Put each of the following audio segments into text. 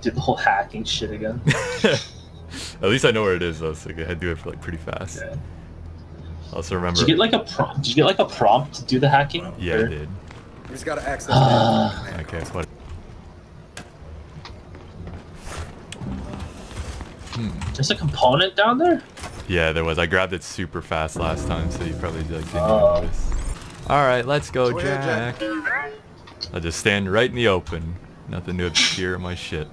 Do the whole hacking shit again. At least I know where it is though, so I can do it for like pretty fast. Okay. Also remember. Did you get like a prompt? Did you get like a prompt to do the hacking? yeah, Or- I did. We just gotta access that. Okay, what? Hmm. There's a component down there. Yeah, there was. I grabbed it super fast last time, so you probably like didn't even Oh. notice. All right, let's go, Go Jack. I'll just stand right in the open. Nothing to obscure my shit.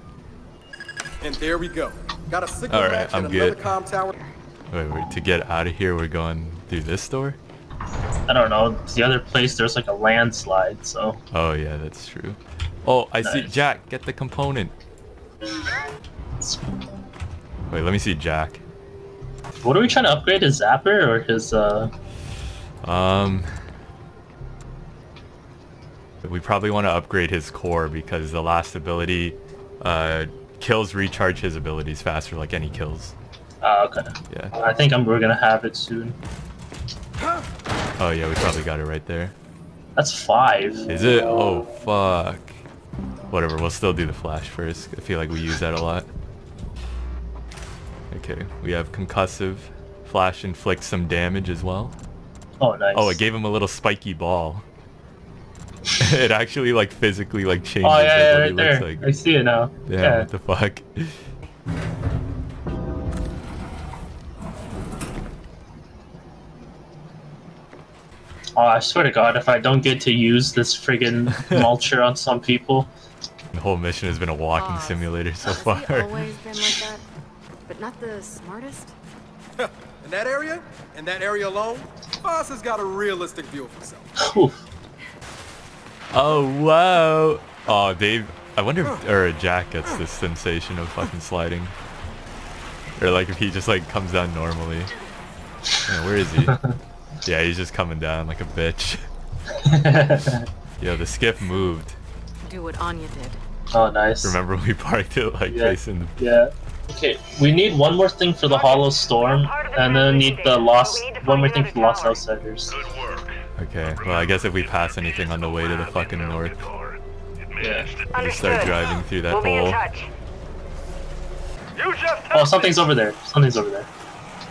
And there we go. Got a signal All right, match I'm and another good. comm tower. Wait, wait. To get out of here, we're going through this door. I don't know. The other place there's like a landslide, so Oh yeah, that's true. Oh, I see. Jack, get the component. Wait, let me see Jack. what are we trying to upgrade? His zapper or his uh? Um, we probably want to upgrade his core because the last ability, uh, kills recharge his abilities faster, like any kills. Uh, okay. Yeah. I think I'm, we're gonna have it soon. Oh yeah, we probably got it right there. That's five. Is it? Oh fuck. Whatever. We'll still do the flash first. I feel like we use that a lot. Okay, we have concussive. Flash inflicts some damage as well. Oh, nice. Oh, it gave him a little spiky ball. it actually like physically like changes Oh yeah, yeah, right he there. looks I see it now. Yeah, Yeah. what the fuck? Oh, I swear to God, if I don't get to use this friggin' mulcher on some people, The whole mission has been a walking Boss, simulator so far. always been like that? But not the smartest? In that area, in that area alone, Boss has got a realistic view of himself. Whew, Oh whoa! Oh, Dave. I wonder if or Jack gets this sensation of fucking sliding, or like if he just like comes down normally. Yeah, where is he? yeah, he's just coming down like a bitch. Yo, the skip moved. Do what Anya did. oh nice. Remember we parked it like Yeah. facing the. Yeah. Okay, we need one more thing for the Hollow Storm, and then need the Lost. One more thing for the Lost Outsiders. Okay, well I guess if we pass anything on the way to the fucking north, Yeah. we'll just start driving through that we'll hole. touch. You just Oh, something's over there. Something's over there.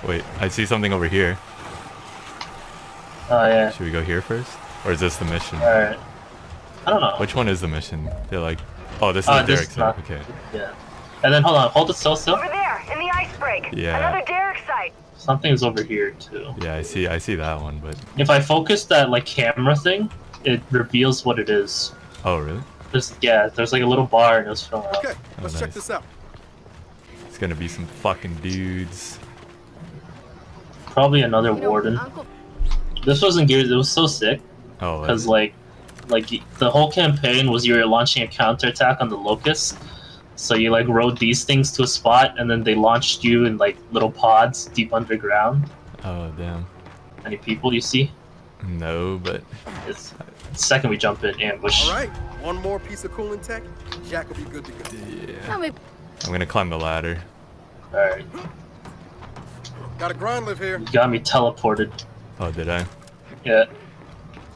Wait, I see something over here. Oh yeah. Should we go here first, or is this the mission? All right. I don't know. Which one is the mission? They're like, oh, this is Uh, the this Derek is site. Okay. Yeah. And then hold on, hold it so still. Over there, in the ice break. Yeah. Another Derek site. Something's over here too. Yeah, I see. I see that one, but If I focus that like camera thing, it reveals what it is. oh really? There's yeah, there's like a little bar and it's filling up. Okay, oh, let's check nice. this out. It's gonna be some fucking dudes. Probably another You know, warden. Uncle This wasn't geared. It was so sick Oh, because like, like the whole campaign was you were launching a counterattack on the locust. So you like rode these things to a spot, and then they launched you in like little pods deep underground. oh damn. Any people you see? No, but It's the second we jump in ambush. All right, one more piece of cooling tech, Jack will be good to go. yeah. I'm gonna climb the ladder. All right, Got a grind live here. you got me teleported. Oh, did I? Yeah,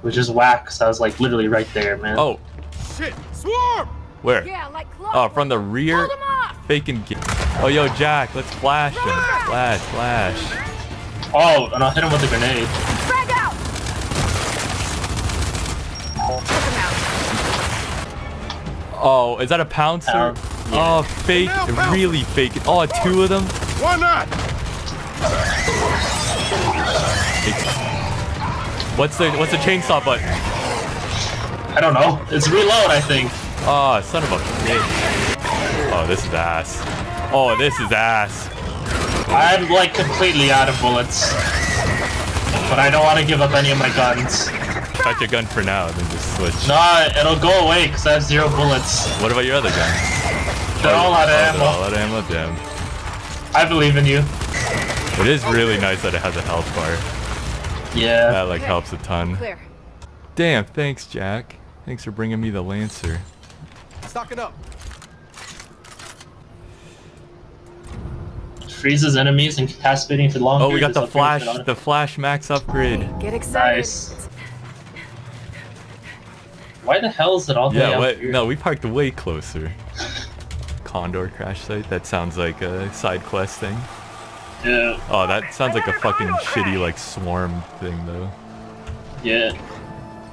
which is whack. Cause I was like literally right there, man. Oh, Shit, swarm! Where? yeah, like Oh, from the rear. Hold him off! Faking. Oh, yo, Jack, let's flash him. Flash, flash. Oh, and I'll hit him with a grenade. Frag out! Took him out. Oh, is that a pouncer? Pound, Oh, fake. Now pounce. Really fake. it. Oh, two of them. Why not? What's the What's the chainsaw button? I don't know. It's reload, I think. Oh, son of a bitch. Oh, this is ass. Oh, this is ass. I'm like completely out of bullets, but I don't want to give up any of my guns. Got your gun for now, then just switch. Nah, it'll go away because I have zero bullets. What about your other gun? They're all out of Oh, they're ammo. all out of ammo, damn. I believe in you. It is really nice that it has a health bar. Yeah. That like helps a ton. Clear. Damn, thanks, Jack. Thanks for bringing me the Lancer. Stocking up. Freezes enemies, and incapacitating for long Oh, we got the flash, the flash max upgrade. Get excited. Nice. Why the hell is it all the way Yeah, out here? No, we parked way closer. Condor crash site? That sounds like a side quest thing. Yeah, Oh, that sounds like a fucking shitty like swarm thing though. yeah.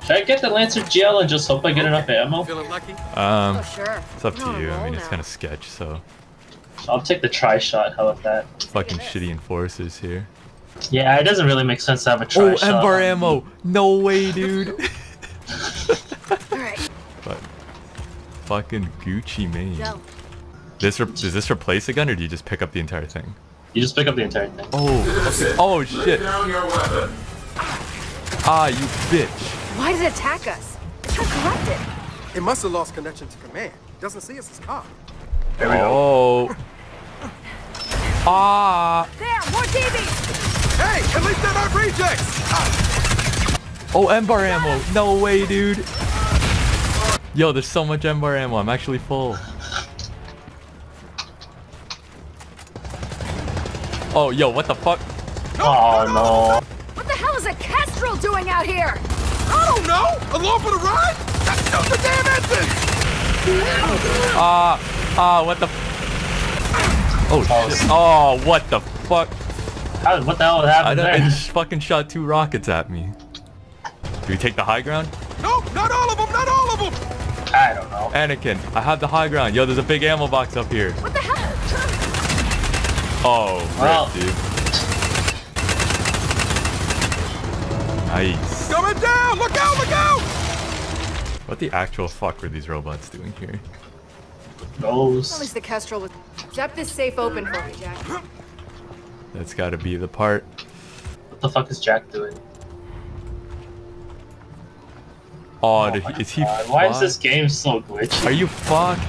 Should I get the Lancer GL and just hope I get enough ammo? Feeling lucky? Um, Oh, sure. it's up to We're on a you. I roll mean, it's kind of sketch, so I'll take the Trishot. How about that? fucking shitty enforcers here. Yeah, it doesn't really make sense to have a Trishot. Oh, shot. Embar ammo! No way, dude. All right, but fucking Gucci Mane. go. This re- does this replace a gun, or do you just pick up the entire thing? You just pick up the entire thing. Oh, oh shit! Ah, you bitch! Why did it attack us? It's not corrupted. It must have lost connection to command. Doesn't see us as cop. There we go. Oh. Ah! There, more DBs. Hey, at least they're not rejects! Ah, Oh, Embar ammo! No way, dude! Yo, there's so much Embar ammo. I'm actually full. Oh, yo, what the fuck? Oh no. What the hell is a Kestrel doing out here? I don't know! Along for the ride? Just shoot the damn engine! Ah, ah, what the? Oh shit! Oh, what the fuck? How, what the hell I happened don't. It there? just fucking shot two rockets at me. Do we take the high ground? No, not all of them, not all of them! I don't know. Anakin, I have the high ground. Yo, there's a big ammo box up here. What the hell? Oh, Well- rip, dude. Nice. Coming down! Look out, look out! What the actual fuck were these robots doing here? Those. At Goes. least the Kestrel was. Zap this safe open for me, Jack. That's got to be the part. What the fuck is Jack doing? Oh, Oh did my he, is he God, Why is this game so glitchy? Are you fucked?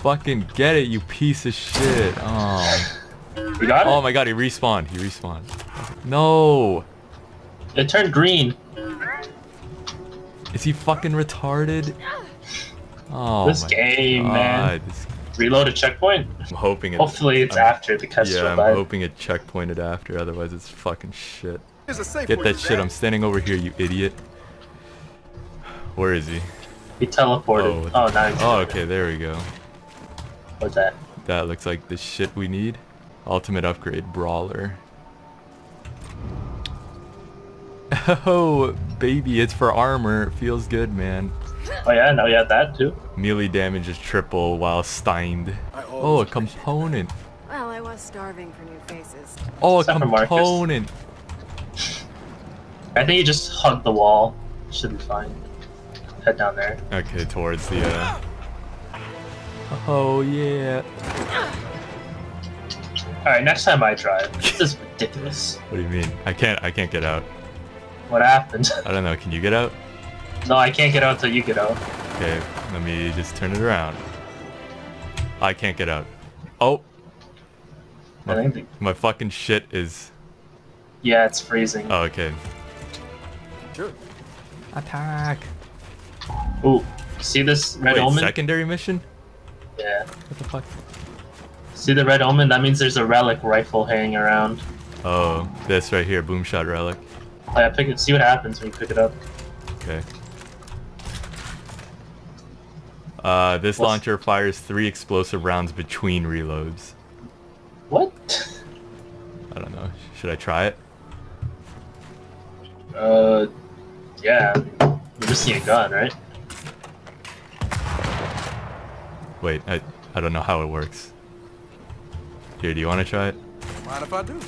Fucking get it, you piece of shit. Oh. You got it? Oh my god, he respawned. He respawned. No. It turned green. Is he fucking retarded? Oh This game, god. man. This- Reload a checkpoint. I'm hoping it. Hopefully it's I'm- after the Kestrel Yeah, I'm died. hoping it checkpointed after, otherwise it's fucking shit. Here's a safe Get that shit, I'm standing over here, you idiot. Where is he? He teleported. what Oh, the- now he's oh, okay, there we go. What's that? That looks like the shit we need. Ultimate upgrade, Brawler. Oh, baby, it's for armor. It feels good, man. Oh yeah, now you have that too. Melee damage is triple while steined. Oh, a component. Well, I was starving for new faces. Oh, a Except component. I think you just hug the wall. Should be fine. Head down there. Okay, towards the, uh... Oh, yeah. Alright, next time I drive. This is ridiculous. What do you mean? I can't, I can't get out. What happened? I don't know, can you get out? no, I can't get out until you get out. Okay, let me just turn it around. I can't get out. Oh, I think the, my fucking shit is... yeah, it's freezing. Oh, okay. Sure. Attack. Ooh, see this red Wait, omen? secondary mission? Yeah. What the fuck? See the red omen? That means there's a relic rifle hanging around. Oh, this right here, boomshot relic. Yeah, pick it. See what happens when you pick it up. Okay. Uh, this What's- launcher fires three explosive rounds between reloads. What? I don't know. Should I try it? Uh, yeah. You're missing a gun, right? Wait, I, I don't know how it works. Here, do you want to try it? Mind if I do?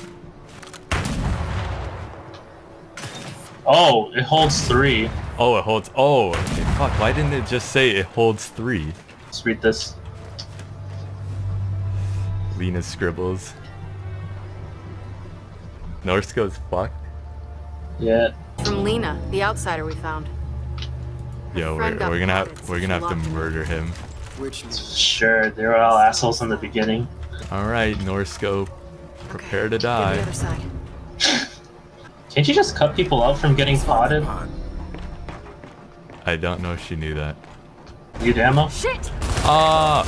Oh, it holds three. Oh, it holds. Oh, okay. Fuck, why didn't it just say it holds three? Let's read this. Lena scribbles. North goes fucked. Yeah. From Lena, the outsider we found. Her Yo, we're, we're gonna have we're gonna have to murder him. Which Sure, they were all assholes in the beginning. All right, Norscope, prepare to Okay, get the die. Other side. Can't you just cut people out from getting potted? I don't know if she knew that. You ammo? Shit! Ah!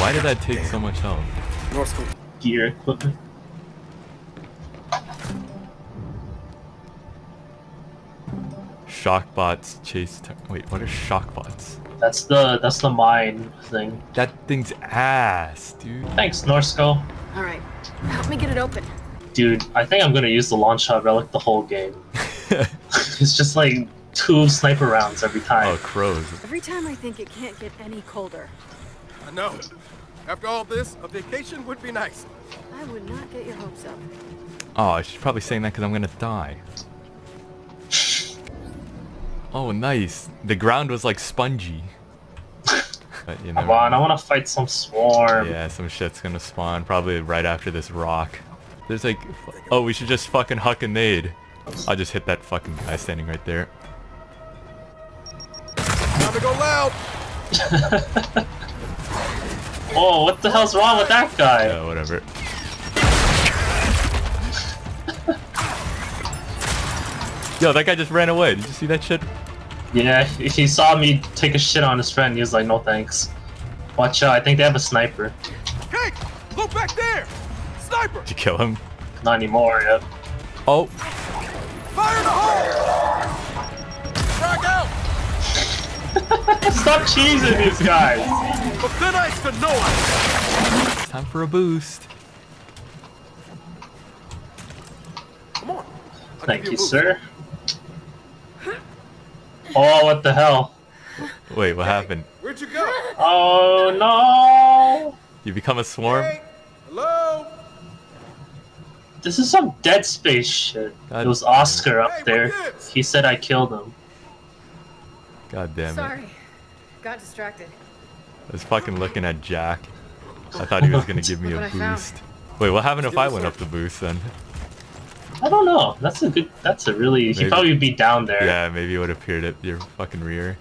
Why did that take so much health? North Gear equipment? shock bots chase. Wait, what are shock bots? That's the that's the mine thing. That thing's ass, dude. Thanks, Norsco. All right, help me get it open. Dude, I think I'm gonna use the launch shot relic the whole game. it's just like two sniper rounds every time. oh, crows. Every time I think it can't get any colder, I know. After all this, a vacation would be nice. I would not get your hopes up. Oh, she's probably saying that because I'm gonna die. Oh, nice. The ground was like spongy. But you Come know. on, I wanna fight some swarm. Yeah, some shit's gonna spawn probably right after this rock. There's like, oh, we should just fucking huck a nade. I'll just hit that fucking guy standing right there. Time to go loud. Oh, what the hell's wrong with that guy? Yeah, whatever. Yo, that guy just ran away. Did you see that shit? Yeah, he saw me take a shit on his friend, he was like, no thanks. Watch out, I think they have a sniper. Hey, look back there. Sniper. Did you kill him? Not anymore, yet. Oh, Fire in the hole. Frag out. Stop cheesing these guys! From thin ice to no it's time for a boost. Come on. I'll Thank give you, sir. Oh, what the hell? Wait, what happened? Where'd you go? Oh no! You become a swarm? Hey, hello. This is some Dead Space shit. God It was Oscar Hey, up there. He said I killed him. God damn it. Sorry, got distracted. I was fucking looking at Jack. I thought he was gonna give me a what I found. boost. Wait, what happened if I went up the boost then? I don't know. That's a good. That's a really. He Maybe. probably be down there. Yeah, maybe it would have appeared at your fucking rear.